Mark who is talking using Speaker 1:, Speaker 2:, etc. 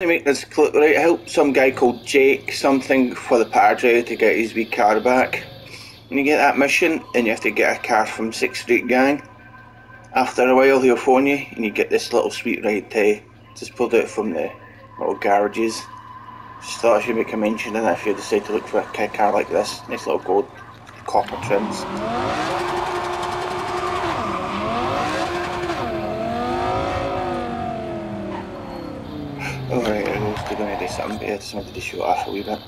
Speaker 1: to make this clip right, I helped some guy called Jake something for the Padre to get his wee car back. And you get that mission and you have to get a car from Sixth Street Gang, after a while he'll phone you and you get this little sweet ride to just pulled out from the little garages. Just thought I should make a mention of that if you decide to look for a car like this. Nice little gold copper trims. Alright, going to do something, I just wanted to show off a wee bit.